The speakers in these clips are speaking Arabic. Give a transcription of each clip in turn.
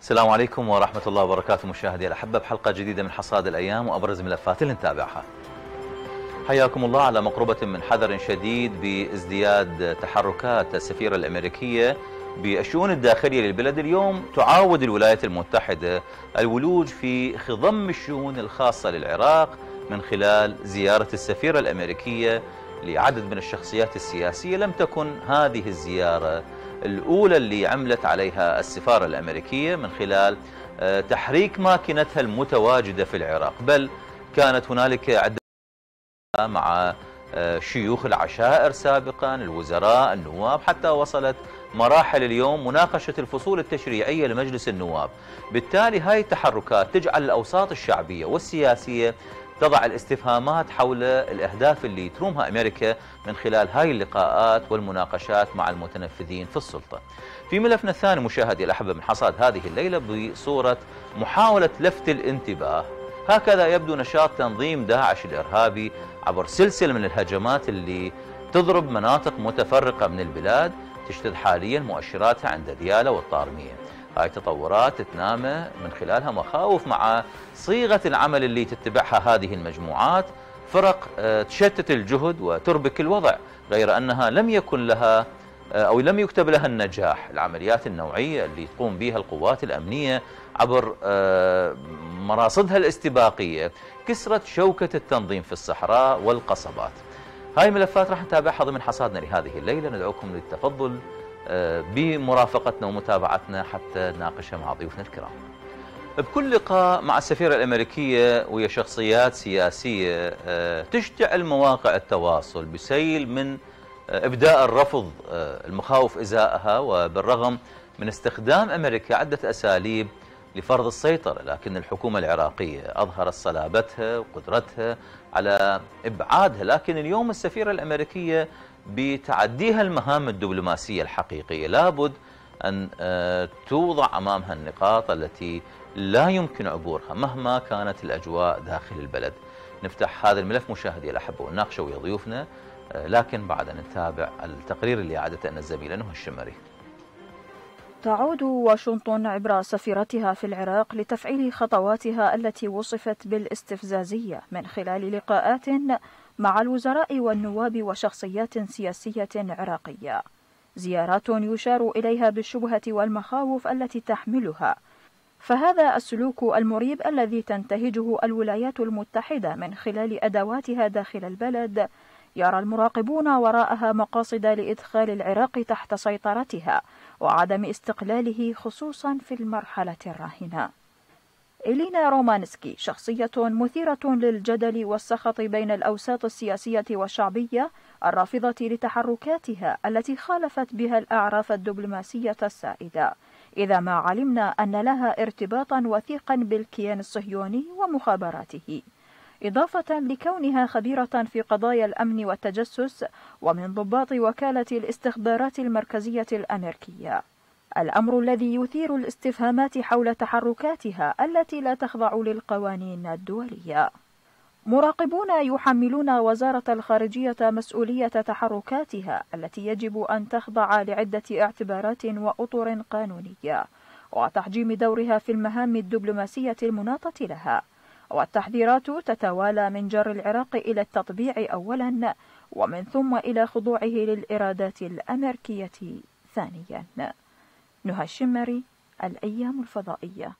السلام عليكم ورحمة الله وبركاته مشاهدي الأحبة. بحلقة جديدة من حصاد الأيام وأبرز ملفات اللي نتابعها حياكم الله على مقربة من حذر شديد بازدياد تحركات السفيرة الأمريكية بالشؤون الداخلية للبلد اليوم. تعاود الولايات المتحدة الولوج في خضم الشؤون الخاصة للعراق من خلال زيارة السفيرة الأمريكية لعدد من الشخصيات السياسية. لم تكن هذه الزيارة الأولى اللي عملت عليها السفارة الأمريكية من خلال آه، تحريك ماكنتها المتواجدة في العراق. بل كانت هنالك عدة مع آه، شيوخ العشائر سابقا الوزراء النواب حتى وصلت مراحل اليوم مناقشة الفصول التشريعية لمجلس النواب. بالتالي هاي التحركات تجعل الأوساط الشعبية والسياسية تضع الاستفهامات حول الأهداف اللي ترومها أمريكا من خلال هاي اللقاءات والمناقشات مع المتنفذين في السلطة. في ملفنا الثاني مشاهدي الأحبة من حصاد هذه الليلة بصورة محاولة لفت الانتباه. هكذا يبدو نشاط تنظيم داعش الإرهابي عبر سلسلة من الهجمات اللي تضرب مناطق متفرقة من البلاد تشتد حاليا مؤشراتها عند ديالى والطارمية. هاي تطورات تنامى من خلالها. مخاوف مع صيغة العمل اللي تتبعها هذه المجموعات. فرق آه، تشتت الجهد وتربك الوضع غير أنها لم يكن لها آه، أو لم يكتب لها النجاح. العمليات النوعية اللي تقوم بها القوات الأمنية عبر آه، مراصدها الاستباقية. كسرت شوكة التنظيم في الصحراء والقصبات. هاي ملفات راح نتابعها ضمن حصادنا لهذه الليلة. ندعوكم للتفضل. بمرافقتنا ومتابعتنا حتى نناقشها مع ضيوفنا الكرام. بكل لقاء مع السفيرة الأمريكية وهي شخصيات سياسية آه، تشتعل مواقع التواصل بسيل من آه، إبداء الرفض المخاوف إزاءها وبالرغم من استخدام أمريكا عدة أساليب لفرض السيطرة لكن الحكومة العراقية أظهرت صلابتها وقدرتها على إبعادها. لكن اليوم السفيرة الأمريكية بتعديها المهام الدبلوماسية الحقيقية. لابد أن آه، توضع أمامها النقاط التي لا يمكن عبورها مهما كانت الأجواء داخل البلد. نفتح هذا الملف مشاهدي الأحبة ونناقشه ويا ضيوفنا آه، لكن بعد أن نتابع التقرير اللي أعدته الزميلة نهى الشمري. تعود واشنطن عبر سفيرتها في العراق لتفعيل خطواتها التي وصفت بالاستفزازية من خلال لقاءات مع الوزراء والنواب وشخصيات سياسية عراقية. زيارات يشار إليها بالشبهة والمخاوف التي تحملها. فهذا السلوك المريب الذي تنتهجه الولايات المتحدة من خلال أدواتها داخل البلد يرى المراقبون وراءها مقاصد لإدخال العراق تحت سيطرتها وعدم استقلاله خصوصا في المرحلة الراهنة. إلينا رومانسكي شخصية مثيرة للجدل والسخط بين الأوساط السياسية والشعبية الرافضة لتحركاتها التي خالفت بها الأعراف الدبلوماسية السائدة. إذا ما علمنا أن لها ارتباطا وثيقا بالكيان الصهيوني ومخابراته. إضافة لكونها خبيرة في قضايا الأمن والتجسس ومن ضباط وكالة الاستخبارات المركزية الأمريكية. الأمر الذي يثير الاستفهامات حول تحركاتها التي لا تخضع للقوانين الدولية. مراقبون يحملون وزارة الخارجية مسؤولية تحركاتها التي يجب أن تخضع لعدة اعتبارات وأطر قانونية، وتحجيم دورها في المهام الدبلوماسية المناطة لها. والتحذيرات تتوالى من جر العراق إلى التطبيع أولا ومن ثم إلى خضوعه للإرادات الأمريكية ثانيا نهى الشمري الأيام الفضائية.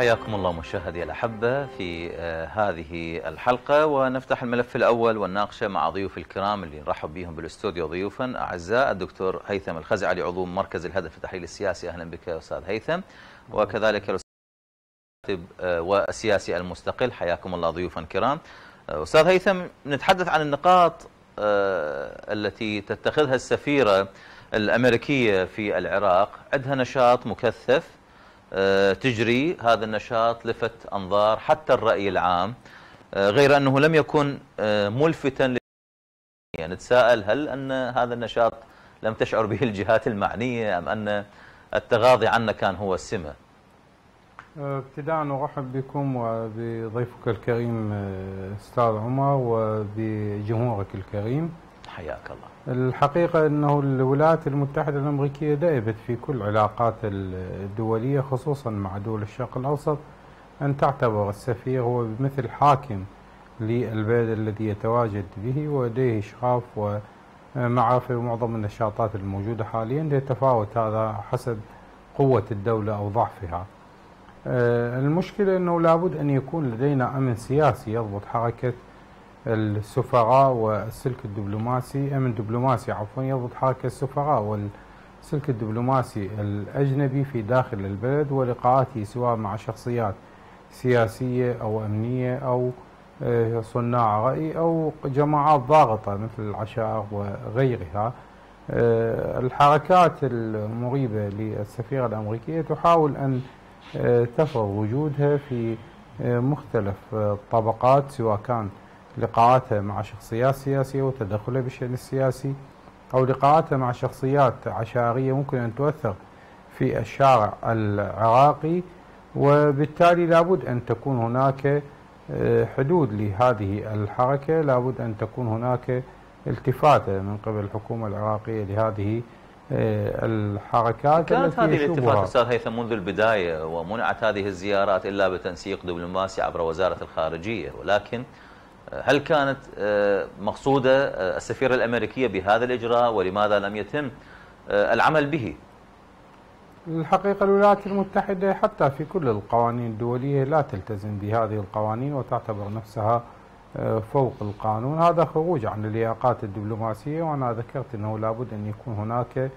حياكم الله مشاهدي الأحبة في آه، هذه الحلقة ونفتح الملف الأول والناقشة مع ضيوف الكرام اللي نرحب بهم بالأستوديو ضيوفا. أعزاء الدكتور هيثم الخزعلي عضو مركز الهدف التحليل السياسي. أهلا بك أستاذ هيثم. وكذلك الكاتب آه، والسياسي المستقل. حياكم الله ضيوفا كرام. آه، أستاذ هيثم نتحدث عن النقاط التي تتخذها السفيرة الأمريكية في العراق. عندها نشاط مكثف. تجري هذا النشاط لفت أنظار حتى الرأي العام. آه، غير أنه لم يكن آه، ملفتا يعني نتساءل هل أن هذا النشاط لم تشعر به الجهات المعنية أم أن التغاضي عنه كان هو السمة. ابتداء أرحب بكم وبضيفك الكريم أستاذ عمر وبجمهورك الكريم. حياك الله. الحقيقة أنه الولايات المتحدة الأمريكية دائبت في كل علاقات الدولية خصوصا مع دول الشرق الأوسط أن تعتبر السفير هو مثل حاكم للبلد الذي يتواجد به ولديه إشراف ومعرفة بمعظم النشاطات الموجودة حاليا يتفاوت هذا حسب قوة الدولة أو ضعفها. آه، المشكلة أنه لابد أن يكون لدينا أمن سياسي يضبط حركة السفراء والسلك الدبلوماسي أمن دبلوماسي عفوا يضبط حركة السفراء والسلك الدبلوماسي الأجنبي في داخل البلد ولقاءاته سواء مع شخصيات سياسية أو أمنية أو آه، صناع رأي أو جماعات ضاغطة مثل العشائر وغيرها. آه، الحركات المريبة للسفيرة الأمريكية تحاول أن آه، تفرض وجودها في مختلف الطبقات سواء كان لقاءاتها مع شخصيات سياسية وتدخلها بالشأن السياسي أو لقاءاتها مع شخصيات عشائرية ممكن أن تؤثر في الشارع العراقي. وبالتالي لابد أن تكون هناك آه، حدود لهذه الحركة. لابد أن تكون هناك التفاتة من قبل الحكومة العراقية لهذه آه، الحركات كانت هذه الاتفاقات أستاذ هيثم منذ البداية ومنعت هذه الزيارات إلا بتنسيق دبلوماسي عبر وزارة الخارجية ولكن هل كانت آه، مقصودة آه، السفيرة الأمريكية بهذا الإجراء ولماذا لم يتم آه، العمل به؟ الحقيقة الولايات المتحدة حتى في كل القوانين الدولية لا تلتزم بهذه القوانين وتعتبر نفسها فوق القانون. هذا خروج عن اللياقات الدبلوماسية وأنا ذكرت أنه لابد أن يكون هناك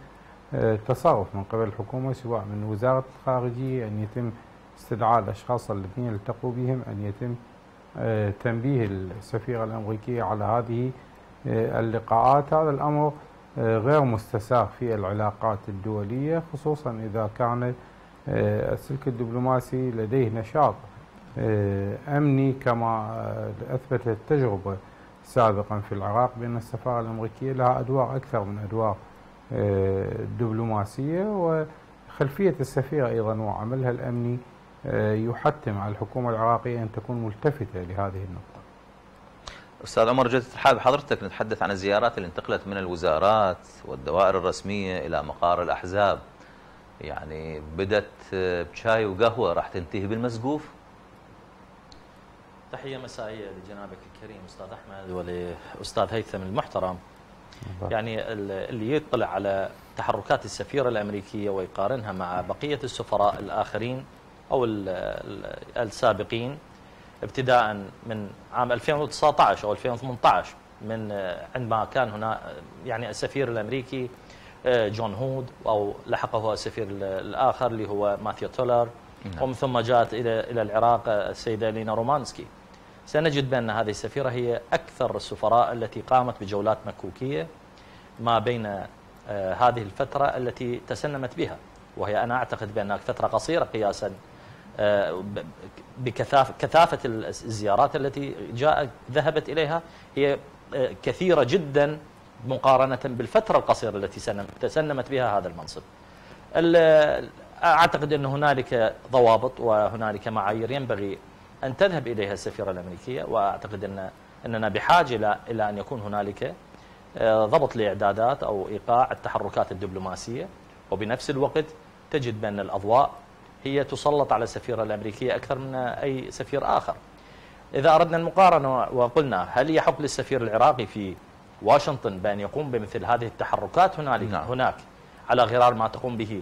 تصرف من قبل الحكومة سواء من وزارة الخارجية أن يتم استدعاء الأشخاص الذين التقوا بهم أن يتم تنبيه السفيرة الأمريكية على هذه آه، اللقاءات. هذا الأمر آه، غير مستساغ في العلاقات الدولية خصوصا إذا كان السلك الدبلوماسي لديه نشاط أمني كما أثبتت التجربة سابقا في العراق بأن السفارة الأمريكية لها أدوار أكثر من أدوار دبلوماسية وخلفية السفيرة أيضا وعملها الأمني آه، يحتم على الحكومة العراقية أن تكون ملتفتة لهذه النقطة. أستاذ عمر جد حابب حضرتك نتحدث عن الزيارات اللي انتقلت من الوزارات والدوائر الرسمية إلى مقار الأحزاب. يعني بدت بشاي وقهوة راح تنتهي بالمسقوف؟ تحية مسائية لجنابك الكريم أستاذ أحمد ولأستاذ هيثم المحترم. يعني اللي يطلع على تحركات السفيرة الأمريكية ويقارنها مع بقية السفراء الآخرين أو السابقين ابتداء من عام 2019 أو 2018 من عندما كان هنا يعني السفير الأمريكي آه، جون هود أو لحقه السفير الآخر اللي هو ماثيو تولر نعم. ومن ثم جاءت إلى إلى العراق السيدة لينا رومانسكي سنجد بأن هذه السفيرة هي أكثر السفراء التي قامت بجولات مكوكية ما بين آه، هذه الفترة التي تسنمت بها وهي أنا أعتقد بأنها فترة قصيرة قياسا آه، بكثافة كثافة الزيارات التي جاء ذهبت إليها هي آه، كثيرة جدا مقارنة بالفترة القصيرة التي تسنمت بها هذا المنصب. أعتقد أن هنالك ضوابط وهنالك معايير ينبغي أن تذهب إليها السفيرة الأمريكية وأعتقد أن أننا بحاجة إلى أن يكون هنالك آه، ضبط الإعدادات أو إيقاع التحركات الدبلوماسية وبنفس الوقت تجد بأن الأضواء هي تسلط على السفيرة الأمريكية أكثر من أي سفير آخر. إذا أردنا المقارنة وقلنا هل يحق للسفير العراقي في واشنطن بأن يقوم بمثل هذه التحركات هنالك؟ نعم. هناك على غرار ما تقوم به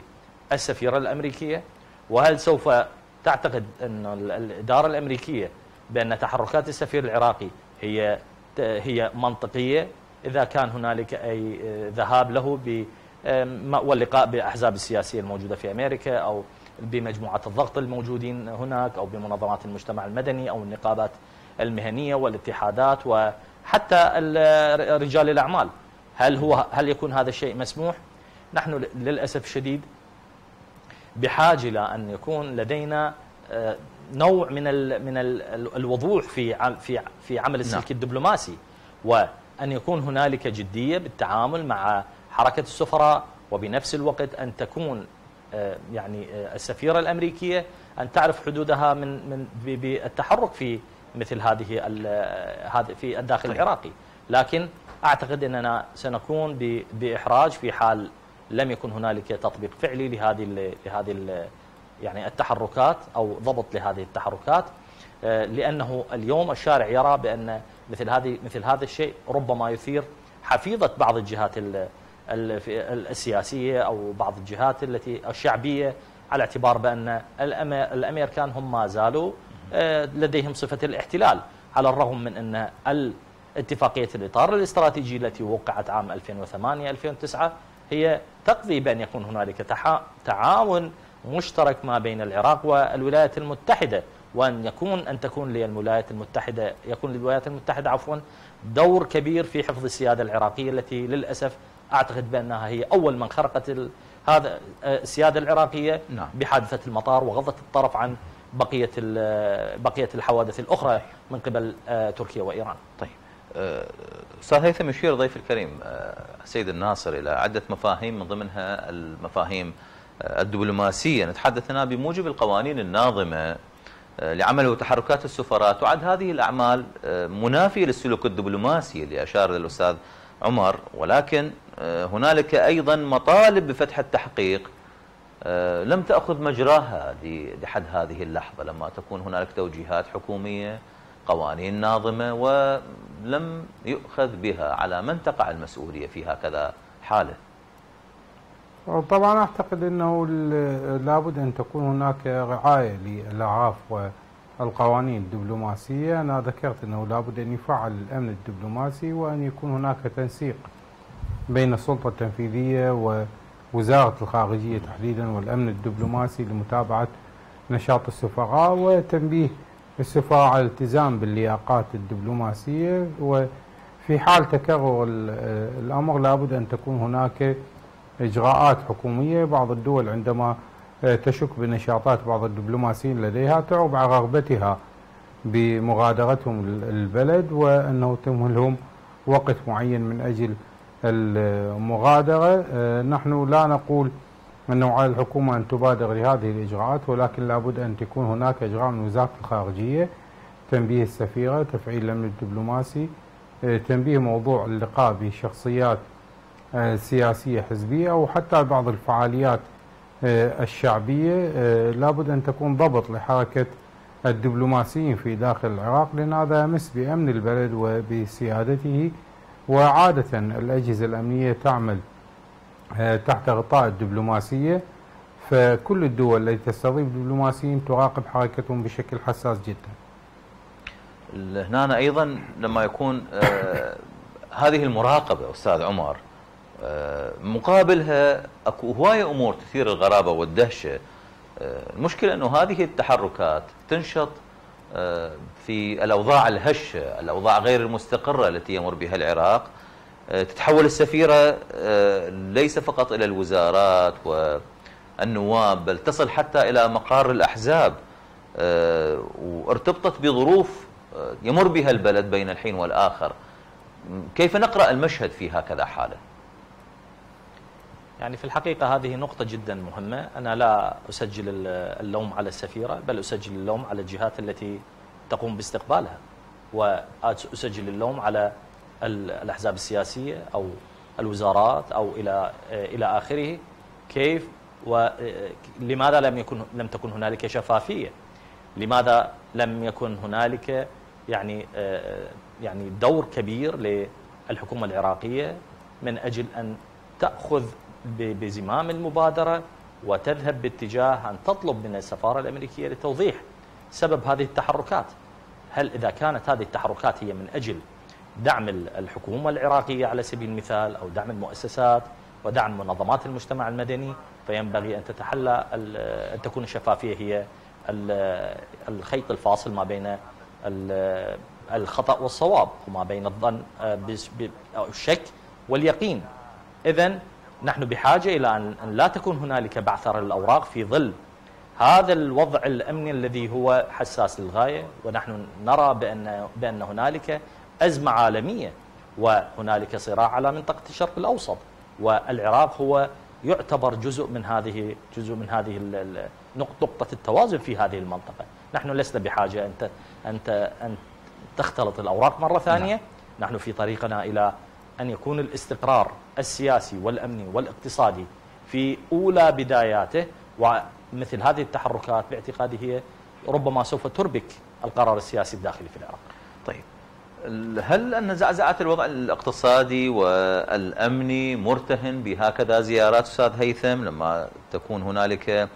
السفيرة الأمريكية وهل سوف تعتقد أن الإدارة الأمريكية بأن تحركات السفير العراقي هي هي منطقية؟ إذا كان هنالك أي ذهاب له ب واللقاء بأحزاب السياسية الموجودة في أمريكا أو بمجموعة الضغط الموجودين هناك أو بمنظمات المجتمع المدني أو النقابات المهنية والاتحادات وحتى رجال الأعمال هل هو هل يكون هذا الشيء مسموح؟ نحن للأسف الشديد بحاجة إلى أن يكون لدينا آه، نوع من ال من ال الوضوح في في في عمل السلك نعم. الدبلوماسي وأن يكون هنالك جدية بالتعامل مع حركة السفراء وبنفس الوقت أن تكون يعني آه، السفيرة الأمريكية أن تعرف حدودها من من بالتحرك في مثل هذه هذه في الداخل طيب. العراقي لكن أعتقد أننا سنكون بإحراج في حال لم يكن هنالك تطبيق فعلي لهذه لهذه يعني التحركات أو ضبط لهذه التحركات آه، لأنه اليوم الشارع يرى بأن مثل هذه مثل هذا الشيء ربما يثير حفيظة بعض الجهات السياسية أو بعض الجهات التي الشعبية على اعتبار بأن الأمريكان هم ما زالوا آه، لديهم صفة الاحتلال على الرغم من أن اتفاقيه الإطار الاستراتيجي التي وقعت عام 2008 2009 هي تقضي بأن يكون هنالك تعاون مشترك ما بين العراق والولايات المتحدة وأن يكون أن تكون للولايات المتحده يكون للولايات المتحدة عفوا دور كبير في حفظ السيادة العراقية التي للأسف أعتقد بأنها هي أول من خرقت هذا السيادة العراقية نعم. بحادثة المطار وغضت الطرف عن بقية بقية الحوادث الأخرى من قبل آه، تركيا وإيران. طيب أستاذ هيثم يشير ضيف الكريم السيد آه، الناصر إلى عدة مفاهيم من ضمنها المفاهيم آه، الدبلوماسية نتحدث هنا بموجب القوانين الناظمة آه، لعمل وتحركات السفراء تعد هذه الأعمال منافية للسلوك الدبلوماسي اللي اشار الأستاذ عمر ولكن هنالك أيضا مطالب بفتح التحقيق. لم تأخذ مجراها لحد هذه اللحظة لما تكون هنالك توجيهات حكومية قوانين ناظمة ولم يؤخذ بها. على من تقع المسؤولية في هكذا حالة؟ طبعا أعتقد أنه لابد أن تكون هناك رعاية للأعراف والقوانين الدبلوماسية. أنا ذكرت أنه لابد أن يفعل الأمن الدبلوماسي وأن يكون هناك تنسيق بين السلطة التنفيذية ووزارة الخارجية تحديدا والأمن الدبلوماسي لمتابعة نشاط السفراء وتنبيه السفارة على الالتزام باللياقات الدبلوماسية. وفي حال تكرر الأمر لابد أن تكون هناك إجراءات حكومية. بعض الدول عندما تشك بنشاطات بعض الدبلوماسيين لديها تعرب على رغبتها بمغادرتهم البلد وأنه تمهلهم وقت معين من أجل المغادرة نحن لا نقول أنه على الحكومة أن تبادر لهذه الإجراءات ولكن لابد أن تكون هناك إجراء من وزارة الخارجية تنبيه السفيرة تفعيل الأمن الدبلوماسي آه، تنبيه موضوع اللقاء بشخصيات آه، سياسية حزبية أو حتى بعض الفعاليات آه، الشعبية. لابد أن تكون ضبط لحركة الدبلوماسيين في داخل العراق لأن هذا يمس بأمن البلد وبسيادته وعادة الأجهزة الأمنية تعمل آه، تحت غطاء الدبلوماسية فكل الدول التي تستضيف دبلوماسيين تراقب حركتهم بشكل حساس جدا. هنا أيضا لما يكون آه هذه المراقبة أستاذ عمر آه مقابلها أكو هواية أمور تثير الغرابة والدهشة آه المشكلة أنه هذه التحركات تنشط في الأوضاع الهشة الأوضاع غير المستقرة التي يمر بها العراق آه، تتحول السفيرة آه، ليس فقط إلى الوزارات والنواب بل تصل حتى إلى مقار الأحزاب آه، وارتبطت بظروف يمر بها البلد بين الحين والآخر كيف نقرأ المشهد في هكذا حالة؟ يعني في الحقيقة هذه نقطة جدا مهمة. أنا لا أسجل اللوم على السفيرة بل أسجل اللوم على الجهات التي تقوم باستقبالها وأسجل اللوم على الأحزاب السياسية أو الوزارات أو إلى إلى آخره كيف ولماذا لم يكن لم تكن هنالك شفافية؟ لماذا لم يكن هنالك يعني يعني دور كبير للحكومة العراقية من أجل أن تأخذ بزمام المبادرة وتذهب باتجاه أن تطلب من السفارة الأمريكية لتوضيح سبب هذه التحركات. هل إذا كانت هذه التحركات هي من أجل دعم الحكومة العراقية على سبيل المثال أو دعم المؤسسات ودعم منظمات المجتمع المدني فينبغي أن تتحلى أن تكون الشفافية هي الخيط الفاصل ما بين الخطأ والصواب وما بين الظن أو الشك واليقين. إذا نحن بحاجة إلى أن لا تكون هنالك بعثرة للأوراق في ظل هذا الوضع الأمني الذي هو حساس للغاية ونحن نرى بأن, بأن هنالك أزمة عالمية وهنالك صراع على منطقة الشرق الأوسط والعراق هو يعتبر جزء من هذه جزء من هذه نقطة التوازن في هذه المنطقة نحن لسنا بحاجة أن أن أن تختلط الأوراق مرة ثانية نعم. نحن في طريقنا إلى أن يكون الاستقرار السياسي والأمني والاقتصادي في أولى بداياته ومثل هذه التحركات باعتقادي هي ربما سوف تربك القرار السياسي الداخلي في العراق. طيب هل أن زعزعة الوضع الاقتصادي والأمني مرتهن بهكذا زيارات أستاذ هيثم؟ لما تكون هنالك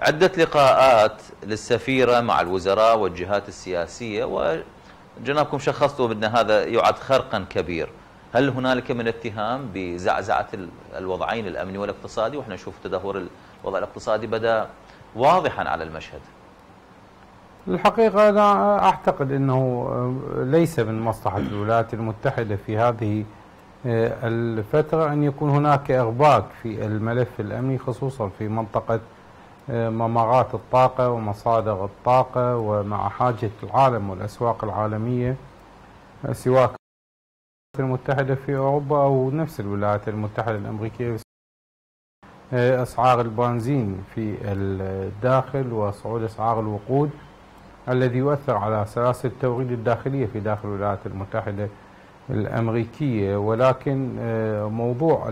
عدة لقاءات للسفيرة مع الوزراء والجهات السياسية وجنابكم شخصتوا بأن هذا يعد خرقا كبير. هل هنالك من اتهام بزعزعة الوضعين الأمني والاقتصادي؟ وإحنا نشوف تدهور الوضع الاقتصادي بدأ واضحا على المشهد. الحقيقة أنا أعتقد أنه ليس من مصلحة الولايات المتحدة في هذه آه، الفترة أن يكون هناك إغباق في الملف الأمني خصوصا في منطقة آه، ممرات الطاقة ومصادر الطاقة ومع حاجة العالم والأسواق العالمية سواء المتحدة في أوروبا أو نفس الولايات المتحدة الأمريكية آه، أسعار البنزين في الداخل وصعود أسعار الوقود الذي يؤثر على سلاسل التوريد الداخلية في داخل الولايات المتحدة الأمريكية. ولكن آه، موضوع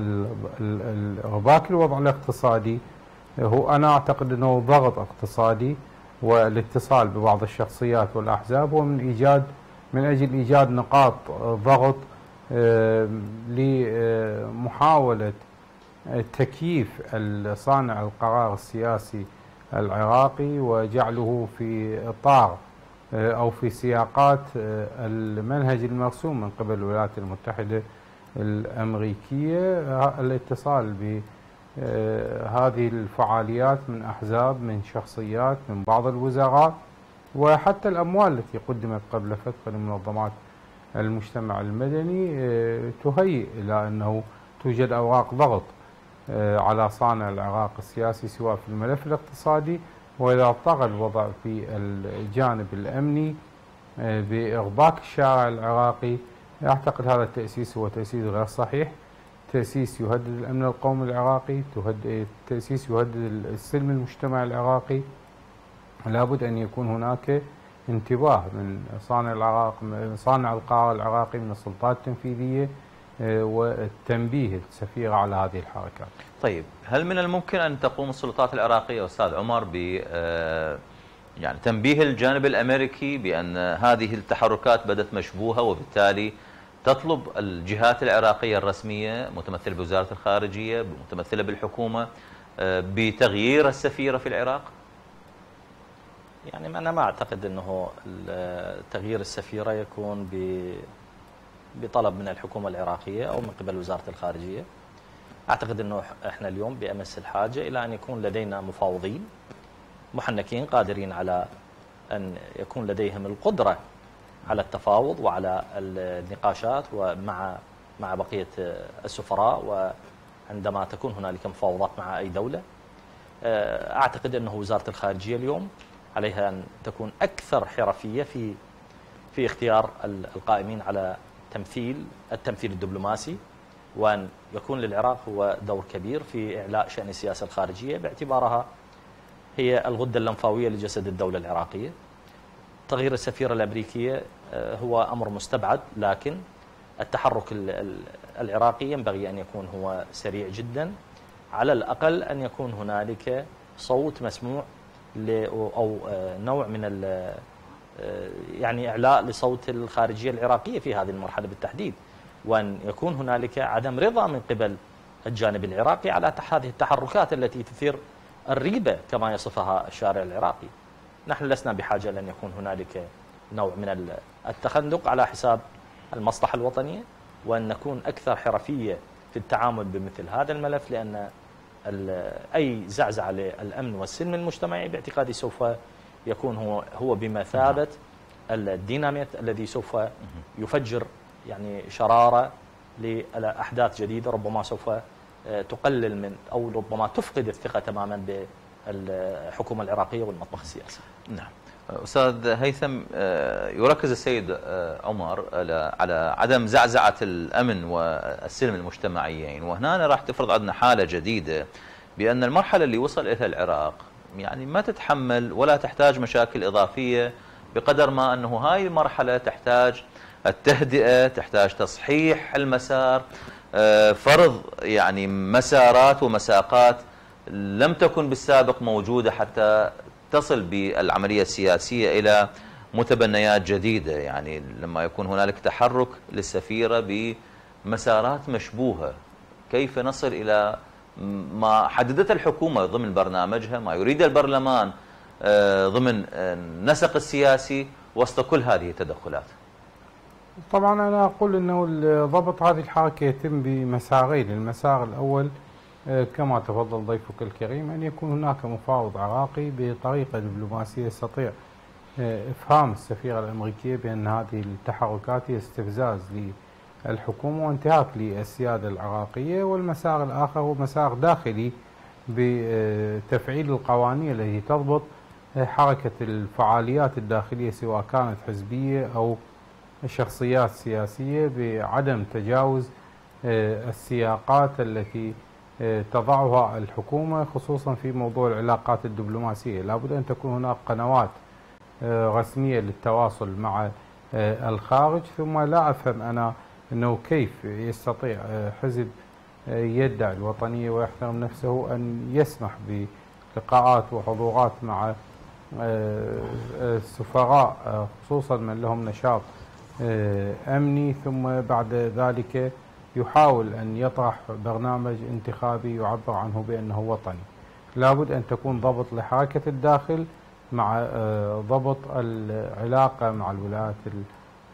إرباك الوضع الاقتصادي هو أنا أعتقد أنه ضغط اقتصادي والاتصال ببعض الشخصيات والأحزاب ومن إيجاد من أجل إيجاد نقاط ضغط آه، لمحاولة تكييف صانع القرار السياسي العراقي وجعله في إطار آه، أو في سياقات آه، المنهج المرسوم من قبل الولايات المتحدة الأمريكية الاتصال بهذه الفعاليات من أحزاب من شخصيات من بعض الوزراء وحتى الأموال التي قدمت قبل فترة لمنظمات المجتمع المدني آه، تهيئ إلى أنه توجد أوراق ضغط آه، على صانع العراق السياسي سواء في الملف الاقتصادي وإذا طغى الوضع في الجانب الأمني آه، بإغباق الشارع العراقي. أعتقد هذا التأسيس هو تأسيس غير صحيح. تأسيس يهدد الأمن القومي العراقي تأسيس يهدد السلم المجتمع العراقي. لابد أن يكون هناك انتباه من صانع العراق من صانع القرار العراقي من السلطات التنفيذية آه، والتنبيه السفيرة على هذه الحركات. طيب هل من الممكن أن تقوم السلطات العراقية أستاذ عمر ب آه، يعني تنبيه الجانب الأمريكي بأن هذه التحركات بدت مشبوهة وبالتالي تطلب الجهات العراقية الرسمية متمثلة بوزارة الخارجية متمثلة بالحكومة آه، بتغيير السفيرة في العراق؟ يعني أنا ما أعتقد أنه تغيير السفيرة يكون بطلب من الحكومة العراقية أو من قبل وزارة الخارجية. أعتقد أنه إحنا اليوم بأمس الحاجة إلى أن يكون لدينا مفاوضين محنكين قادرين على أن يكون لديهم القدرة على التفاوض وعلى النقاشات ومع مع بقية السفراء وعندما تكون هنالك مفاوضات مع أي دولة. أعتقد أنه وزارة الخارجية اليوم عليها أن تكون أكثر حرفية في في اختيار القائمين على تمثيل التمثيل الدبلوماسي وأن يكون للعراق هو دور كبير في إعلاء شأن السياسة الخارجية باعتبارها هي الغدة اللمفاوية لجسد الدولة العراقية. تغيير السفيرة الأمريكية آه، هو أمر مستبعد لكن التحرك العراقي ينبغي أن يكون هو سريع جدا. على الأقل أن يكون هنالك صوت مسموع أو آه، نوع من آه، يعني إعلاء لصوت الخارجية العراقية في هذه المرحلة بالتحديد. وأن يكون هنالك عدم رضا من قبل الجانب العراقي على هذه التحركات التي تثير الريبة كما يصفها الشارع العراقي. نحن لسنا بحاجة لأن يكون هنالك نوع من التخندق على حساب المصلحة الوطنية وأن نكون أكثر حرفية في التعامل بمثل هذا الملف لأن أي زعزعة للأمن والسلم المجتمعي باعتقادي سوف يكون هو هو بمثابة الديناميت الذي سوف يفجر يعني شرارة لأحداث جديدة ربما سوف آه، تقلل من أو ربما تفقد الثقة تماما بالحكومة العراقية والمطبخ السياسي. نعم. أستاذ هيثم آه، يركز السيد آه، عمر على عدم زعزعة الأمن والسلم المجتمعيين. وهنا راح تفرض عندنا حالة جديدة بأن المرحلة اللي وصل إليها العراق يعني ما تتحمل ولا تحتاج مشاكل إضافية بقدر ما أنه هاي المرحلة تحتاج التهدئة تحتاج تصحيح المسار آه، فرض يعني مسارات ومساقات لم تكن بالسابق موجودة حتى تصل بالعملية السياسية إلى متبنيات جديدة. يعني لما يكون هنالك تحرك للسفيرة بمسارات مشبوهة كيف نصل إلى ما حددته الحكومة ضمن برنامجها ما يريد البرلمان آه، ضمن النسق السياسي وسط كل هذه التدخلات؟ طبعا أنا أقول أنه ضبط هذه الحركة يتم بمسارين. المسار الأول آه، كما تفضل ضيفك الكريم أن يكون هناك مفاوض عراقي بطريقة دبلوماسية يستطيع آه، إفهام السفيرة الأمريكية بأن هذه التحركات هي استفزاز للحكومة وانتهاك للسيادة العراقية والمسار الآخر هو مسار داخلي بتفعيل القوانين التي تضبط آه، حركة الفعاليات الداخلية سواء كانت حزبية أو شخصيات سياسية بعدم تجاوز السياقات التي تضعها الحكومة خصوصا في موضوع العلاقات الدبلوماسية. لابد أن تكون هناك قنوات آه، رسمية للتواصل مع آه، الخارج. ثم لا أفهم أنا أنه كيف يستطيع آه، حزب يدعي الوطنية ويحترم نفسه أن يسمح بلقاءات وحضورات مع السفراء خصوصا من لهم نشاط أمني. ثم بعد ذلك يحاول أن يطرح برنامج انتخابي يعبر عنه بأنه وطني. لابد أن تكون ضبط لحركة الداخل مع آه، ضبط العلاقة مع الولايات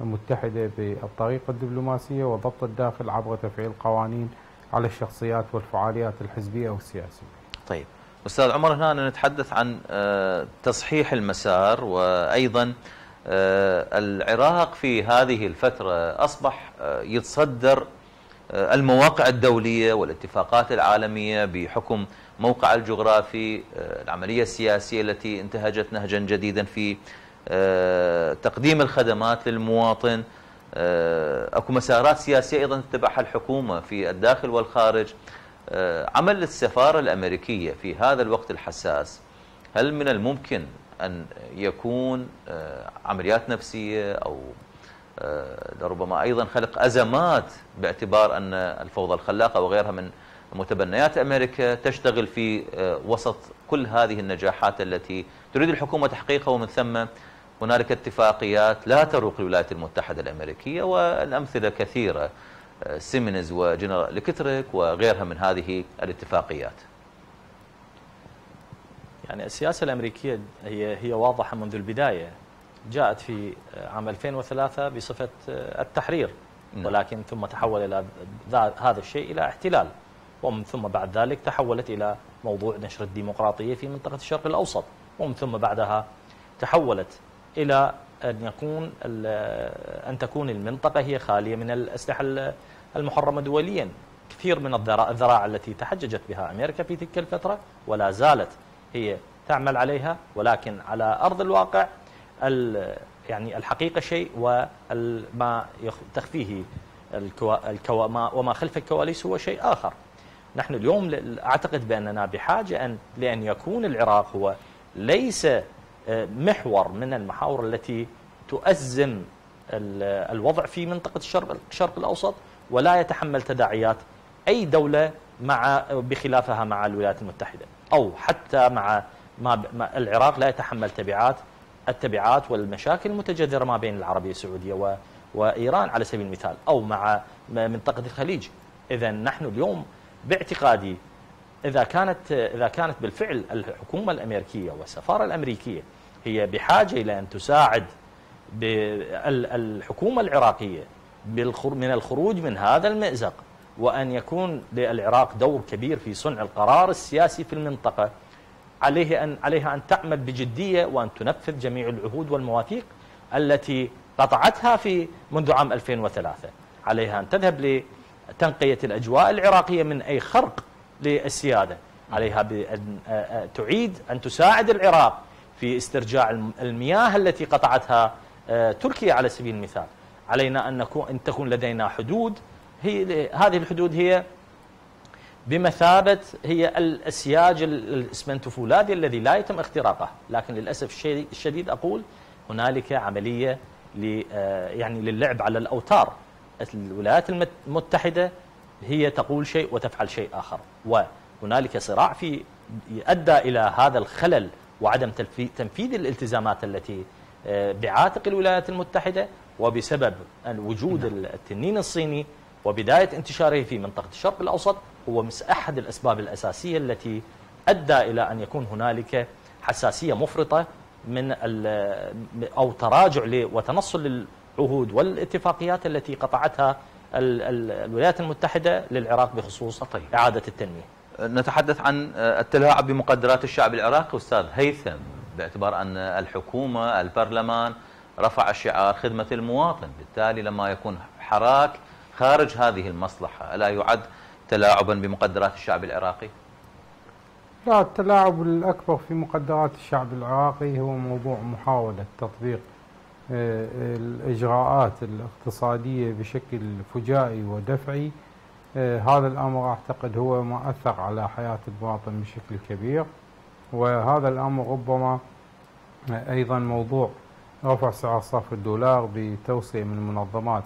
المتحدة بالطريقة الدبلوماسية وضبط الداخل عبر تفعيل قوانين على الشخصيات والفعاليات الحزبية والسياسية. طيب. أستاذ عمر هنا نتحدث عن آه، تصحيح المسار وأيضا آه، العراق في هذه الفترة أصبح يتصدر المواقع الدولية والاتفاقات العالمية بحكم موقع الجغرافي آه، العملية السياسية التي انتهجت نهجا جديدا في آه، تقديم الخدمات للمواطن. أكو مسارات سياسية أيضا تتبعها الحكومة في الداخل والخارج. عمل السفارة الأمريكية في هذا الوقت الحساس هل من الممكن أن يكون عمليات نفسية أو آه، لربما أيضا خلق أزمات باعتبار أن الفوضى الخلاقة وغيرها من متبنيات أمريكا تشتغل في آه، وسط كل هذه النجاحات التي تريد الحكومة تحقيقها. ومن ثم هنالك اتفاقيات لا تروق الولايات المتحدة الأمريكية والأمثلة كثيرة آه، سيمنز وجنرال إلكتريك وغيرها من هذه الاتفاقيات. يعني السياسة الأمريكية هي هي واضحة منذ البداية. جاءت في عام 2003 بصفة التحرير. نعم. ولكن ثم تحول إلى هذا الشيء إلى احتلال. ومن ثم بعد ذلك تحولت إلى موضوع نشر الديمقراطية في منطقة الشرق الأوسط. ومن ثم بعدها تحولت إلى أن يكون أن تكون المنطقة هي خالية من الأسلحة المحرمة دوليا. كثير من الذراع التي تحججت بها أمريكا في تلك الفترة ولا زالت هي تعمل عليها. ولكن على أرض الواقع يعني الحقيقة شيء وما تخفيه الكو وما خلف الكواليس هو شيء آخر. نحن اليوم أعتقد بأننا بحاجة أن لأن يكون العراق هو ليس آه، محور من المحاور التي تؤزم الوضع في منطقة الشرق, الشرق الأوسط ولا يتحمل تداعيات أي دولة مع بخلافها مع الولايات المتحدة أو حتى مع ما العراق لا يتحمل تبعات التبعات والمشاكل المتجذرة ما بين العربية السعودية وإيران على سبيل المثال أو مع منطقة الخليج. إذا نحن اليوم باعتقادي إذا كانت إذا كانت بالفعل الحكومة الأمريكية والسفارة الأمريكية هي بحاجة إلى أن تساعد الحكومة العراقية من الخروج من هذا المأزق وأن يكون للعراق دور كبير في صنع القرار السياسي في المنطقة عليه أن عليها أن تعمل بجدية وأن تنفذ جميع العهود والمواثيق التي قطعتها في منذ عام 2003 عليها أن تذهب لتنقية الأجواء العراقية من أي خرق للسيادة. عليها بأن تعيد أن تساعد العراق في استرجاع المياه التي قطعتها تركيا على سبيل المثال. علينا أن نكون أن تكون لدينا حدود. هي هذه الحدود هي بمثابة هي السياج الاسمنتوفولادي الذي لا يتم اختراقه. لكن للأسف الشديد أقول هنالك عملية آه، يعني للعب على الأوتار. الولايات المتحدة هي تقول شيء وتفعل شيء آخر. وهنالك صراع في أدى إلى هذا الخلل وعدم تنفيذ الالتزامات التي آه، بعاتق الولايات المتحدة وبسبب وجود نعم. التنين الصيني وبداية انتشاره في منطقة الشرق الأوسط هو أحد الأسباب الأساسية التي أدى إلى أن يكون هنالك حساسية مفرطة من أو تراجع وتنصل للعهود والاتفاقيات التي قطعتها الولايات المتحدة للعراق بخصوص طيب. إعادة التنمية نتحدث عن التلاعب بمقدرات الشعب العراقي أستاذ هيثم باعتبار أن الحكومة البرلمان رفع شعار خدمة المواطن بالتالي لما يكون حراك خارج هذه المصلحة ألا يعد تلاعبا بمقدرات الشعب العراقي؟ لا التلاعب الأكبر في مقدرات الشعب العراقي هو موضوع محاولة تطبيق آه، الإجراءات الاقتصادية بشكل فجائي ودفعي. آه، هذا الأمر أعتقد هو ما أثر على حياة المواطن بشكل كبير. وهذا الأمر ربما أيضا موضوع رفع سعر صرف الدولار بتوصية من منظمات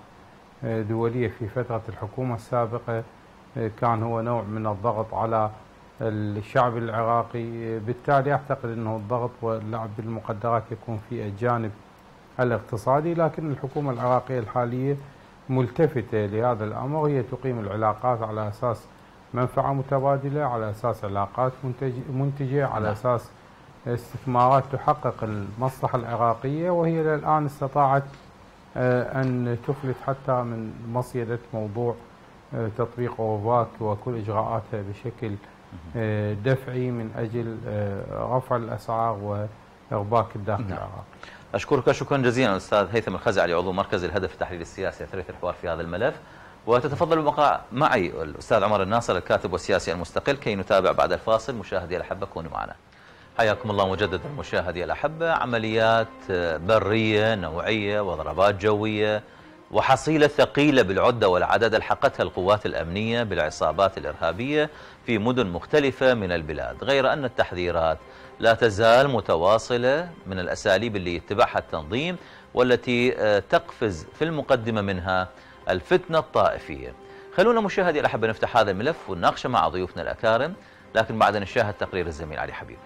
آه، دولية في فترة الحكومة السابقة. آه، كان هو نوع من الضغط على الشعب العراقي. بالتالي أعتقد أنه الضغط واللعب بالمقدرات يكون في الجانب الاقتصادي لكن الحكومة العراقية الحالية ملتفتة لهذا الأمر. هي تقيم العلاقات على أساس منفعة متبادلة على أساس علاقات منتجة على نعم. أساس استثمارات تحقق المصلحة العراقية. وهي الآن استطاعت آه، أن تفلت حتى من مصيدة موضوع تطبيق أوفاك وكل إجراءاتها بشكل آه، دفعي من أجل رفع الأسعار وإرباك الداخل نعم. العراقي. أشكرك. شكرا جزيلا أستاذ هيثم الخزعلي عضو مركز الهدف التحليل السياسي أثريت الحوار في هذا الملف. وتتفضل بالبقاء معي الأستاذ عمر الناصر الكاتب والسياسي المستقل كي نتابع بعد الفاصل. مشاهدي الأحبة كونوا معنا. حياكم الله مجددا مشاهدي الأحبة. عمليات برية نوعية وضربات جوية وحصيلة ثقيلة بالعدة والعدد الحقتها القوات الأمنية بالعصابات الإرهابية في مدن مختلفة من البلاد. غير أن التحذيرات لا تزال متواصلة من الأساليب اللي يتبعها التنظيم والتي تقفز في المقدمة منها الفتنة الطائفية. خلونا مشاهدي الأحبة نفتح هذا الملف ونناقشه مع ضيوفنا الأكارم لكن بعد نشاهد تقرير الزميل علي حبيب.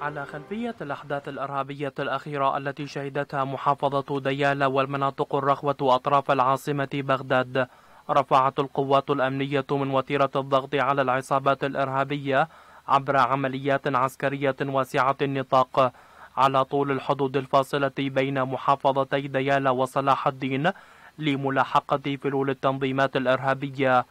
على خلفية الأحداث الإرهابية الأخيرة التي شهدتها محافظة ديالى والمناطق الرخوة أطراف العاصمة بغداد. رفعت القوات الأمنية من وتيرة الضغط على العصابات الإرهابية عبر عمليات عسكرية واسعة النطاق. على طول الحدود الفاصلة بين محافظتي ديالى وصلاح الدين لملاحقة فلول التنظيمات الإرهابية.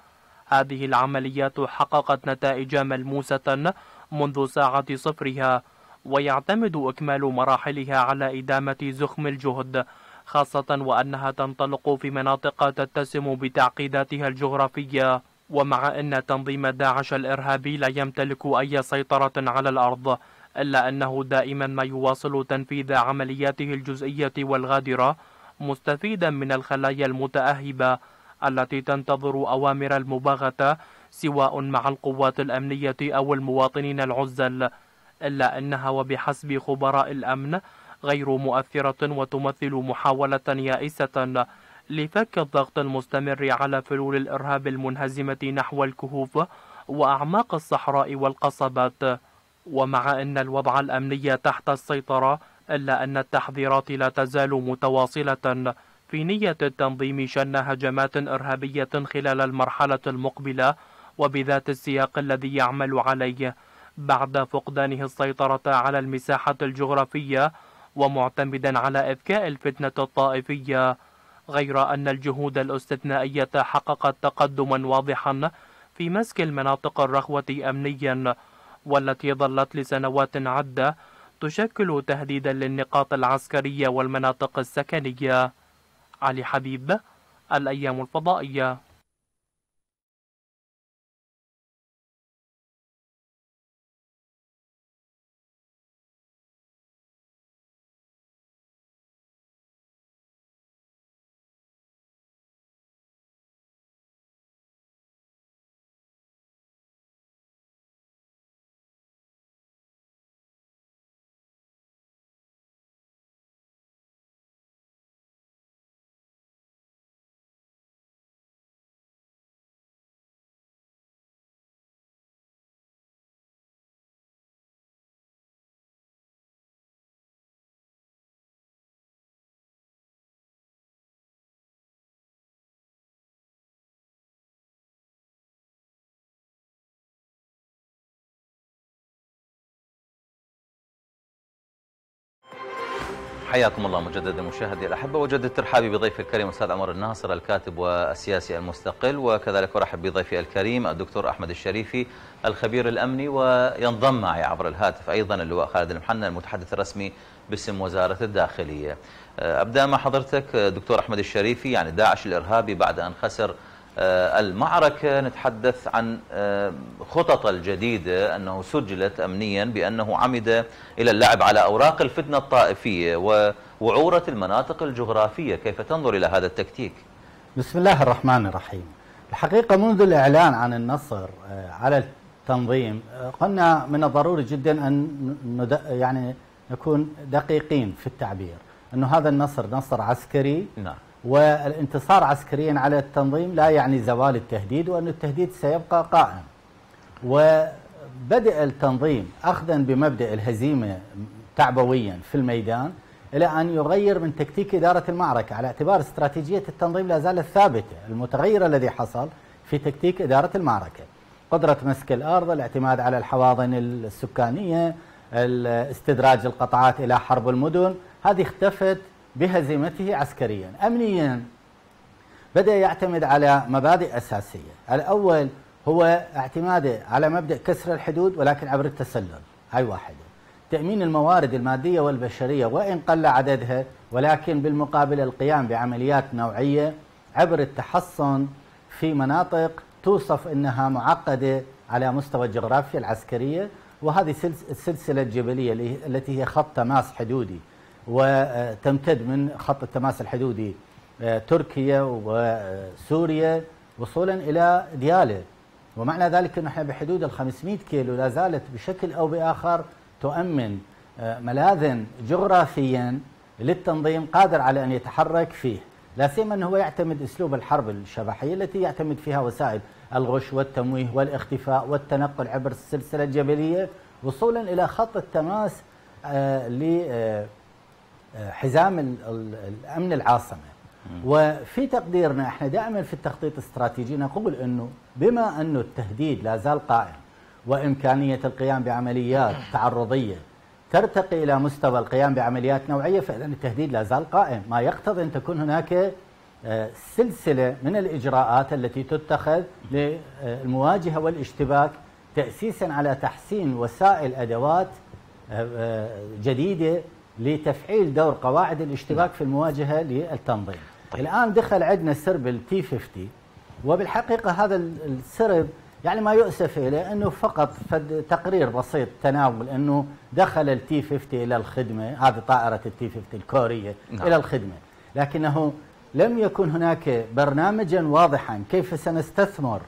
هذه العمليات حققت نتائج ملموسة منذ ساعة صفرها. ويعتمد إكمال مراحلها على إدامة زخم الجهد خاصة وأنها تنطلق في مناطق تتسم بتعقيداتها الجغرافية. ومع أن تنظيم داعش الإرهابي لا يمتلك أي سيطرة على الأرض إلا أنه دائما ما يواصل تنفيذ عملياته الجزئية والغادرة مستفيدا من الخلايا المتأهبة التي تنتظر أوامر المباغتة سواء مع القوات الأمنية أو المواطنين العزل. إلا أنها وبحسب خبراء الأمن غير مؤثرة وتمثل محاولة يائسة لفك الضغط المستمر على فلول الإرهاب المنهزمة نحو الكهوف وأعماق الصحراء والقصبات. ومع أن الوضع الأمني تحت السيطرة إلا أن التحذيرات لا تزال متواصلة. في نية التنظيم شن هجمات إرهابية خلال المرحلة المقبلة وبذات السياق الذي يعمل عليه. بعد فقدانه السيطرة على المساحة الجغرافية ومعتمدا على إذكاء الفتنة الطائفية غير أن الجهود الاستثنائية حققت تقدما واضحا في مسك المناطق الرخوة أمنيا والتي ظلت لسنوات عدة تشكل تهديدا للنقاط العسكرية والمناطق السكنية. علي حبيب الأيام الفضائية. حياكم الله مجددا مشاهدي الأحبة وجدد ترحابي بضيف الكريم أستاذ عمر الناصر الكاتب والسياسي المستقل وكذلك أرحب بضيفي الكريم الدكتور أحمد الشريفي الخبير الأمني وينضم معي عبر الهاتف أيضا اللواء خالد المحنى المتحدث الرسمي باسم وزارة الداخلية. أبدأ مع حضرتك دكتور أحمد الشريفي يعني داعش الإرهابي بعد أن خسر المعركة نتحدث عن آه، خطط الجديدة أنه سجلت أمنيا بأنه عمد إلى اللعب على أوراق الفتنة الطائفية ووعورة المناطق الجغرافية. كيف تنظر إلى هذا التكتيك؟ بسم الله الرحمن الرحيم. الحقيقة منذ الإعلان عن النصر آه، على التنظيم قلنا من الضروري جدا أن يعني نكون دقيقين في التعبير. أنه هذا النصر نصر عسكري نعم. والانتصار عسكريا على التنظيم لا يعني زوال التهديد وأن التهديد سيبقى قائم. وبدأ التنظيم أخذا بمبدأ الهزيمة تعبويا في الميدان إلى أن يغير من تكتيك إدارة المعركة على اعتبار استراتيجية التنظيم لا زالت ثابتة المتغير الذي حصل في تكتيك إدارة المعركة. قدرة مسك الأرض الاعتماد على الحواضن السكانية استدراج القطاعات إلى حرب المدن هذه اختفت بهزيمته عسكريا. أمنيا. بدأ يعتمد على مبادئ أساسية. الأول هو اعتماده على مبدأ كسر الحدود ولكن عبر التسلل. هاي واحدة. تأمين الموارد المادية والبشرية وإن قل عددها ولكن بالمقابل القيام بعمليات نوعية عبر التحصن في مناطق توصف أنها معقدة على مستوى الجغرافيا العسكرية. وهذه السلسلة الجبلية التي هي خط تماس حدودي. وتمتد من خط التماس الحدودي آه، تركيا وسوريا وصولا إلى دياله ومعنى ذلك إنه إحنا بحدود ال 500 كيلو لا زالت بشكل أو بآخر تؤمن آه، ملاذا جغرافيا للتنظيم قادر على أن يتحرك فيه. لا سيما إنه هو يعتمد أسلوب الحرب الشبحية التي يعتمد فيها وسائل الغش والتمويه والاختفاء والتنقل عبر السلسلة الجبلية وصولا إلى خط التماس آه، حزام الأمن العاصمة. وفي تقديرنا إحنا دائما في التخطيط الاستراتيجي نقول إنه بما انه التهديد لا زال قائم وإمكانية القيام بعمليات تعرضية ترتقي إلى مستوى القيام بعمليات نوعية فاذا التهديد لا زال قائم، ما يقتضي أن تكون هناك آه، سلسلة من الإجراءات التي تتخذ للمواجهة والاشتباك تاسيسا على تحسين وسائل أدوات آه، آه، جديدة لتفعيل دور قواعد الاشتباك في المواجهة للتنظيم. طيب. الآن دخل عندنا سرب التي 50 وبالحقيقة هذا السرب يعني ما يؤسف إليه إنه فقط فد تقرير بسيط تناول إنه دخل التي 50 إلى الخدمة، هذه طائرة التي 50 الكورية نعم. إلى الخدمة، لكنه لم يكن هناك برنامجا واضحا كيف سنستثمر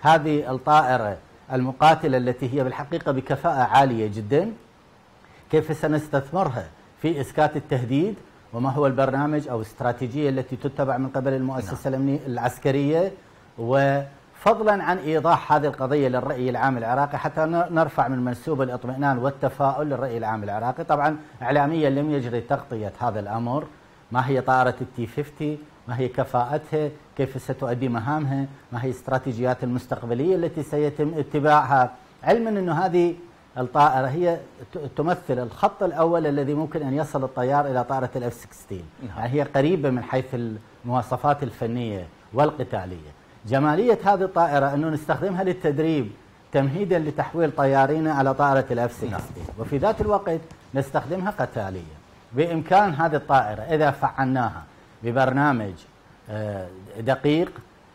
هذه الطائرة المقاتلة التي هي بالحقيقة بكفاءة عالية جدا كيف سنستثمرها في إسكات التهديد وما هو البرنامج أو الاستراتيجية التي تتبع من قبل المؤسسة نعم. العسكرية. وفضلا عن إيضاح هذه القضية للرأي العام العراقي حتى نرفع من منسوب الاطمئنان والتفاؤل للرأي العام العراقي. طبعا إعلاميا لم يجري تغطية هذا الأمر. ما هي طائرة التي 50 ما هي كفاءتها؟ كيف ستؤدي مهامها؟ ما هي الاستراتيجيات المستقبلية التي سيتم اتباعها؟ علما أنه هذه الطائرة هي تمثل الخط الأول الذي ممكن أن يصل الطيار إلى طائرة الأف 16 نعم. يعني هي قريبة من حيث المواصفات الفنية والقتالية جمالية هذه الطائرة أنه نستخدمها للتدريب تمهيدا لتحويل طيارين على طائرة الأف 16 نعم. وفي ذات الوقت نستخدمها قتاليا بإمكان هذه الطائرة إذا فعلناها ببرنامج آه، دقيق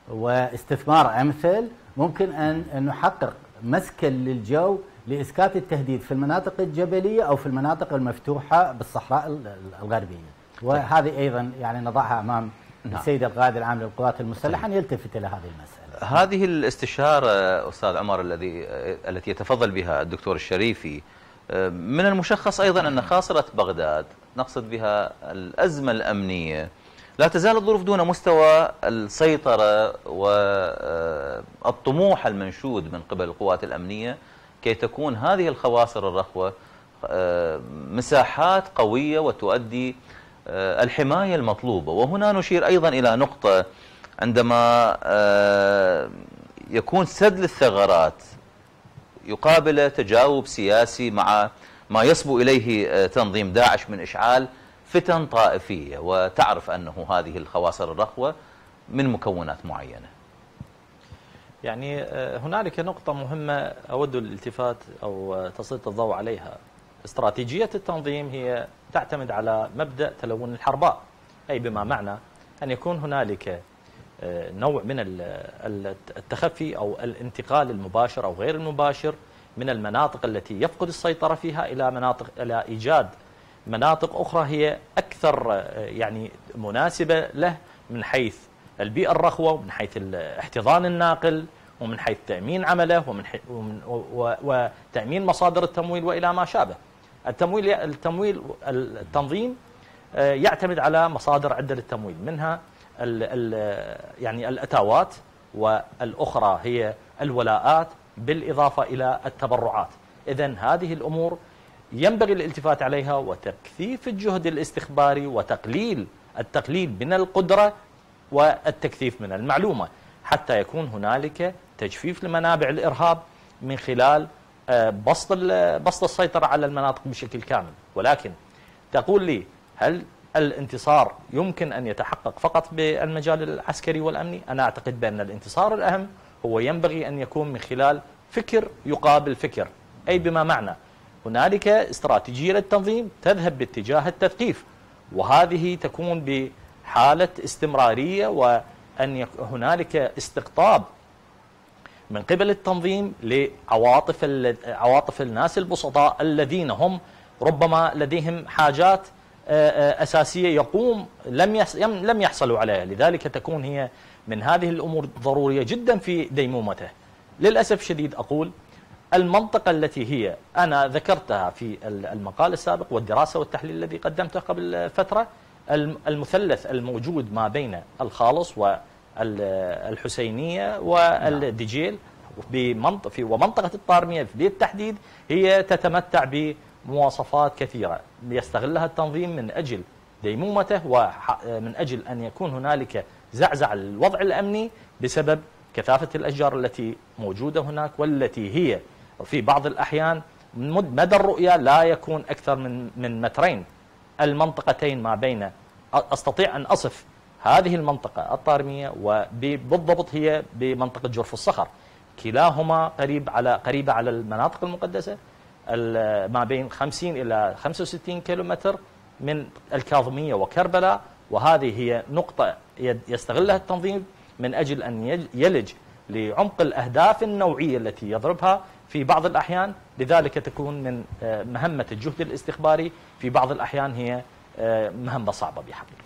واستثمار أمثل ممكن أن نحقق مسكن للجو لإسكات التهديد في المناطق الجبلية أو في المناطق المفتوحة بالصحراء الغربية. وهذه أيضا يعني نضعها أمام نعم. السيد القائد العام للقوات المسلحة أن يلتفت إلى هذه المسألة. هذه الاستشارة أستاذ عمر الذي التي يتفضل بها الدكتور الشريفي من المشخص أيضا أن خاصرة بغداد نقصد بها الأزمة الأمنية لا تزال الظروف دون مستوى السيطرة والطموح المنشود من قبل القوات الأمنية. كي تكون هذه الخواصر الرخوة مساحات قوية وتؤدي الحماية المطلوبة. وهنا نشير أيضا إلى نقطة عندما يكون سد للثغرات يقابل تجاوب سياسي مع ما يصبو إليه تنظيم داعش من إشعال فتن طائفية. وتعرف أنه هذه الخواصر الرخوة من مكونات معينة. يعني آه، هنالك نقطة مهمة أود الالتفات أو تسليط الضوء عليها. استراتيجية التنظيم هي تعتمد على مبدأ تلون الحرباء. أي بما معنى أن يكون هنالك آه، نوع من التخفي أو الانتقال المباشر أو غير المباشر من المناطق التي يفقد السيطرة فيها إلى مناطق إلى إيجاد مناطق أخرى هي أكثر آه، يعني مناسبة له من حيث البيئة الرخوة ومن حيث احتضان الناقل ومن حيث تأمين عمله ومن, حيث ومن وتأمين مصادر التمويل وإلى ما شابه. التمويل التمويل التنظيم آه، يعتمد على مصادر عدة للتمويل. منها ال ال يعني الأتاوات والأخرى هي الولاءات بالإضافة إلى التبرعات. إذا هذه الأمور ينبغي الالتفات عليها وتكثيف الجهد الاستخباري وتقليل التقليل من القدرة والتكثيف من المعلومة حتى يكون هنالك تجفيف لمنابع الإرهاب من خلال آه، بسط بسط السيطرة على المناطق بشكل كامل. ولكن تقول لي هل الانتصار يمكن أن يتحقق فقط بالمجال العسكري والأمني؟ أنا أعتقد بأن الانتصار الأهم هو ينبغي أن يكون من خلال فكر يقابل فكر. أي بما معنى؟ هنالك استراتيجية للتنظيم تذهب باتجاه التثقيف وهذه تكون بحالة استمرارية وأن هنالك استقطاب من قبل التنظيم لعواطف عواطف الناس البسطاء الذين هم ربما لديهم حاجات آه، آه، أساسية يقوم لم لم يحصلوا عليها. لذلك تكون هي من هذه الأمور ضرورية جدا في ديمومته. للأسف شديد أقول المنطقة التي هي أنا ذكرتها في المقال السابق والدراسة والتحليل الذي قدمته قبل فترة المثلث الموجود ما بين الخالص والحسينية والدجيل في ومنطقة الطارمية بالتحديد هي تتمتع بمواصفات كثيرة. يستغلها التنظيم من أجل ديمومته ومن أجل أن يكون هنالك زعزع الوضع الأمني بسبب كثافة الأشجار التي موجودة هناك والتي هي في بعض الأحيان مدى الرؤية لا يكون أكثر من من مترين. المنطقتين ما بين أستطيع أن أصف هذه المنطقة الطارمية وبالضبط هي بمنطقة جرف الصخر. كلاهما قريب على قريبة على المناطق المقدسة ما بين 50 إلى 65 كيلومتر من الكاظمية وكربلاء وهذه هي نقطة يستغلها التنظيم من أجل أن يلج لعمق الأهداف النوعية التي يضربها في بعض الأحيان لذلك تكون من آه، مهمة الجهد الاستخباري في بعض الأحيان هي آه، مهمة صعبة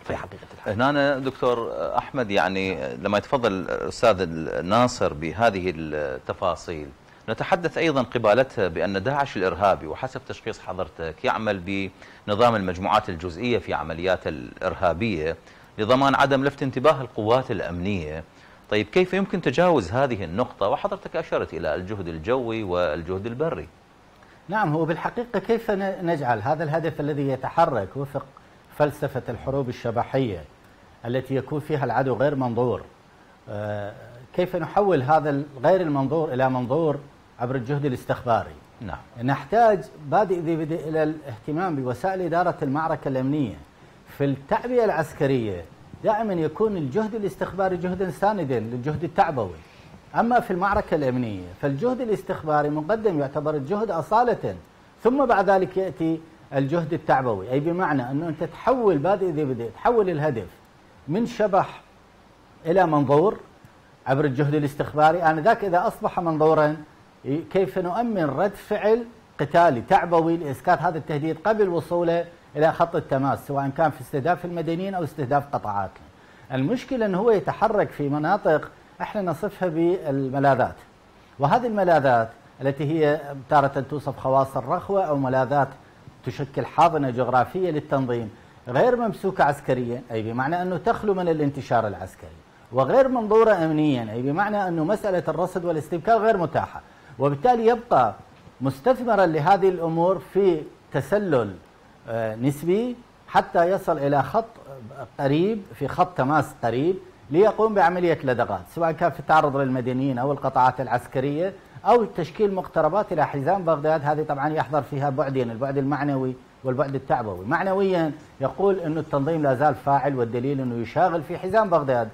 في حقيقة الحال. هنا دكتور أحمد يعني لما يتفضل الأستاذ ناصر بهذه التفاصيل نتحدث أيضا قبالتها بأن داعش الإرهابي وحسب تشخيص حضرتك يعمل بنظام المجموعات الجزئية في عمليات الإرهابية لضمان عدم لفت انتباه القوات الأمنية. طيب كيف يمكن تجاوز هذه النقطة؟ وحضرتك أشرت إلى الجهد الجوي والجهد البري. نعم هو بالحقيقة كيف نجعل هذا الهدف الذي يتحرك وفق فلسفة الحروب الشبحية التي يكون فيها العدو غير منظور؟ آه، كيف نحول هذا غير المنظور إلى منظور عبر الجهد الاستخباري؟ نعم. نحتاج بادئ ذي بدء إلى الاهتمام بوسائل إدارة المعركة الأمنية في التعبئة العسكرية. دائما يكون الجهد الاستخباري جهدا ساندا للجهد التعبوي. أما في المعركة الأمنية فالجهد الاستخباري مقدم يعتبر الجهد أصالة ثم بعد ذلك يأتي الجهد التعبوي. أي بمعنى أنه أنت تحول بادئ ذي بدء تحول الهدف من شبح إلى منظور عبر الجهد الاستخباري. آنذاك إذا أصبح منظورا كيف نؤمن رد فعل قتالي تعبوي لإسكات هذا التهديد قبل وصوله إلى خط التماس سواء كان في استهداف المدنيين أو استهداف قطاعات المشكلة أنه هو يتحرك في مناطق إحنا نصفها بالملاذات. وهذه الملاذات التي هي تارة توصف خواص الرخوة أو ملاذات تشكل حاضنة جغرافية للتنظيم غير ممسوكة عسكريا أي بمعنى أنه تخلو من الانتشار العسكري. وغير منظورة أمنيا أي بمعنى أنه مسألة الرصد والاستبكار غير متاحة. وبالتالي يبقى مستثمرا لهذه الأمور في تسلل آه، نسبي حتى يصل إلى خط قريب في خط تماس قريب ليقوم بعملية لدغات سواء كان في التعرض للمدنيين أو القطاعات العسكرية أو تشكيل مقتربات إلى حزام بغداد. هذه طبعا يحضر فيها بعدين البعد المعنوي والبعد التعبوي. معنويا يقول أن التنظيم لا زال فاعل والدليل أنه يشاغل في حزام بغداد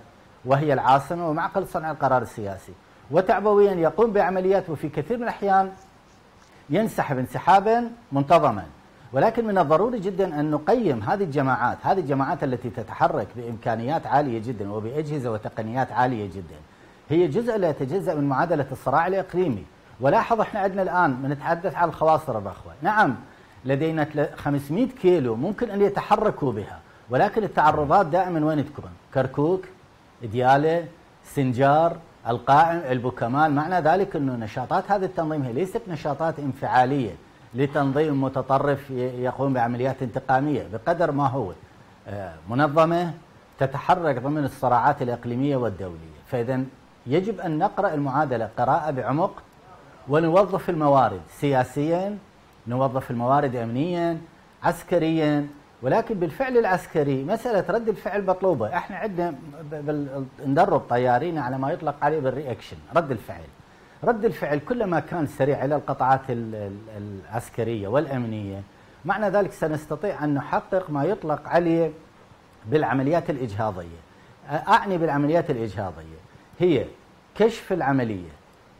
وهي العاصمة ومعقل صنع القرار السياسي. وتعبويا يقوم بعمليات وفي كثير من الأحيان ينسحب انسحابا منتظما. ولكن من الضروري جدا أن نقيم هذه الجماعات هذه الجماعات التي تتحرك بإمكانيات عالية جدا وبأجهزة وتقنيات عالية جدا. هي جزء لا يتجزأ من معادلة الصراع الإقليمي. ولاحظ إحنا عندنا الآن بنتحدث عن الخواصر الرخوة نعم لدينا 500 كيلو ممكن أن يتحركوا بها ولكن التعرضات دائما وين تكون؟ كركوك ديالة سنجار القائم البوكمال. معنى ذلك أنه نشاطات هذا التنظيم هي ليست نشاطات انفعالية. لتنظيم متطرف يقوم بعمليات انتقامية بقدر ما هو. آه، منظمة تتحرك ضمن الصراعات الإقليمية والدولية. فإذا يجب أن نقرأ المعادلة قراءة بعمق ونوظف الموارد سياسيا نوظف الموارد أمنيا عسكريا. ولكن بالفعل العسكري مسألة رد الفعل مطلوبة. إحنا عندنا ندرب طيارين على ما يطلق عليه بالرياكشن رد الفعل. رد الفعل كلما كان سريع إلى القطاعات العسكرية والأمنية. معنى ذلك سنستطيع أن نحقق ما يطلق عليه بالعمليات الإجهاضية. أعني بالعمليات الإجهاضية. هي كشف العملية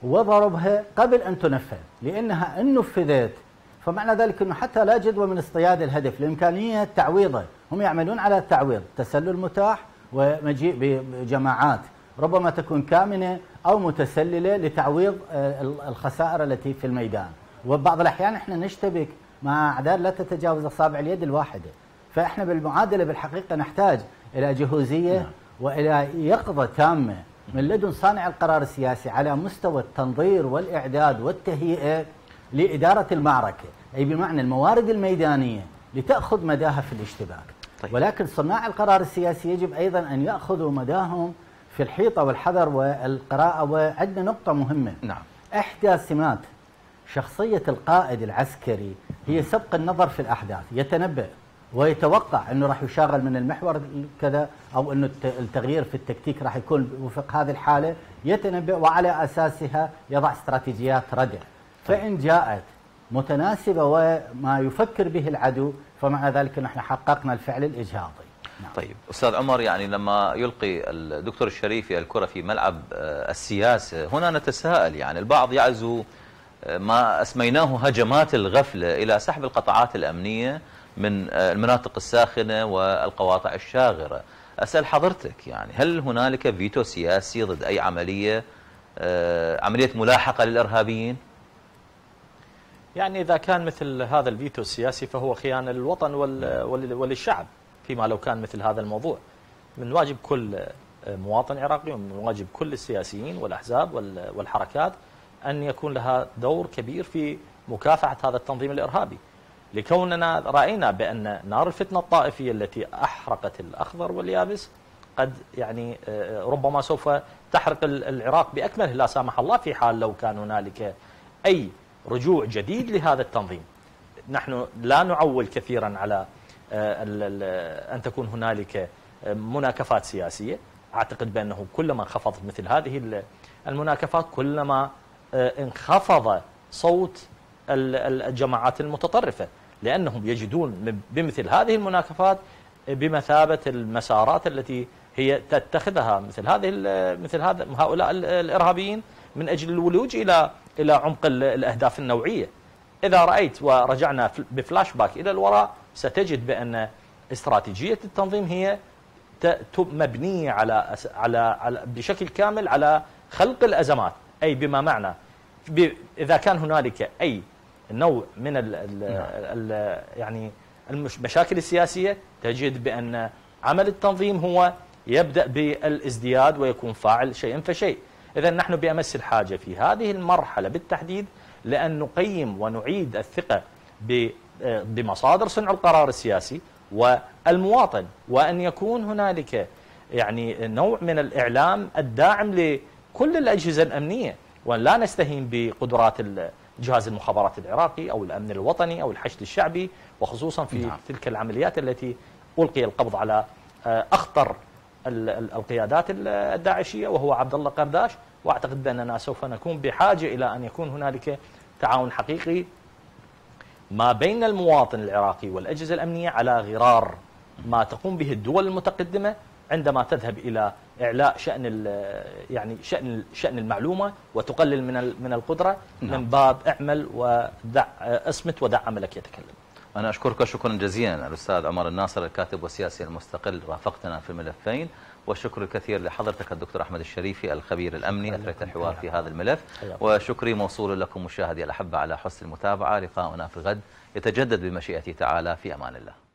وضربها قبل أن تنفذ لأنها إن نفذت فمعنى ذلك أنه حتى لا جدوى من اصطياد الهدف. لإمكانية تعويضه. هم يعملون على التعويض تسلل متاح ومجيء بجماعات. ربما تكون كامنة أو متسللة لتعويض آه، الخسائر التي في الميدان وبعض الأحيان إحنا نشتبك مع أعداد لا تتجاوز أصابع اليد الواحدة فإحنا بالمعادلة بالحقيقة نحتاج إلى جهوزية نعم. وإلى يقظة تامة من لدن صانع القرار السياسي على مستوى التنظير والإعداد والتهيئة لإدارة المعركة أي بمعنى الموارد الميدانية لتأخذ مداها في الاشتباك طيب. ولكن صناع القرار السياسي يجب أيضا أن يأخذوا مداهم في الحيطة والحذر والقراءة وعندنا نقطة مهمة. نعم. إحدى سمات شخصية القائد العسكري هي سبق النظر في الأحداث يتنبأ ويتوقع أنه راح يشاغل من المحور كذا أو أنه التغيير في التكتيك راح يكون وفق هذه الحالة. يتنبأ وعلى أساسها يضع استراتيجيات ردع. فإن جاءت متناسبة وما يفكر به العدو فمعنى ذلك نحن حققنا الفعل الإجهاضي نعم. طيب أستاذ عمر يعني لما يلقي الدكتور الشريفي الكرة في ملعب آه، السياسة هنا نتساءل يعني البعض يعزو آه، ما أسميناه هجمات الغفلة إلى سحب القطاعات الأمنية من آه، المناطق الساخنة والقواطع الشاغرة أسأل حضرتك يعني هل هنالك فيتو سياسي ضد أي عملية عملية ملاحقة للإرهابيين؟ يعني إذا كان مثل هذا الفيتو السياسي فهو خيانة للوطن وللشعب فيما لو كان مثل هذا الموضوع. من واجب كل مواطن عراقي ومن واجب كل السياسيين والأحزاب والحركات أن يكون لها دور كبير في مكافحة هذا التنظيم الإرهابي. لكوننا رأينا بأن نار الفتنة الطائفية التي أحرقت الأخضر واليابس قد يعني آه، ربما سوف تحرق العراق بأكمله. لا سامح الله في حال لو كان هنالك أي رجوع جديد لهذا التنظيم. نحن لا نعول كثيرا على أن تكون هنالك مناكفات سياسية أعتقد بأنه كلما انخفضت مثل هذه المناكفات كلما انخفض صوت الجماعات المتطرفة لأنهم يجدون بمثل هذه المناكفات بمثابة المسارات التي هي تتخذها مثل هذه مثل هذا هؤلاء الإرهابيين من أجل الولوج إلى إلى عمق الأهداف النوعية. إذا رأيت ورجعنا بفلاش باك إلى الوراء ستجد بأن استراتيجية التنظيم هي مبنية على على على بشكل كامل على خلق الأزمات، أي بما معنى؟ إذا كان هنالك أي نوع من ال ال ال يعني المشاكل السياسية تجد بأن عمل التنظيم هو يبدأ بالازدياد ويكون فاعل شيئا فشيء. اذا نحن بأمس الحاجة في هذه المرحلة بالتحديد لأن نقيم ونعيد الثقة بمصادر صنع القرار السياسي والمواطن وأن يكون هنالك يعني نوع من الإعلام الداعم لكل الأجهزة الأمنية وان لا نستهين بقدرات جهاز المخابرات العراقي أو الأمن الوطني أو الحشد الشعبي وخصوصا في نعم. تلك العمليات التي ألقي القبض على آه، أخطر القيادات الداعشية وهو عبد الله قرداش وأعتقد بأننا سوف نكون بحاجة إلى أن يكون هنالك تعاون حقيقي ما بين المواطن العراقي والأجهزة الأمنية على غرار ما تقوم به الدول المتقدمة عندما تذهب إلى إعلاء شأن يعني شأن شأن المعلومة وتقلل من من القدرة نعم. من باب اعمل ودع اصمت ودع عملك يتكلم. أنا أشكرك شكرا جزيلا الاستاذ عمر الناصر الكاتب والسياسي المستقل رافقتنا في الملفين والشكر الكثير لحضرتك الدكتور أحمد الشريفي الخبير الأمني اثرت الحوار في هذا الملف. وشكري موصول لكم مشاهدي الأحبة على حسن المتابعة. لقاؤنا في الغد. يتجدد بمشيئه تعالى. في أمان الله.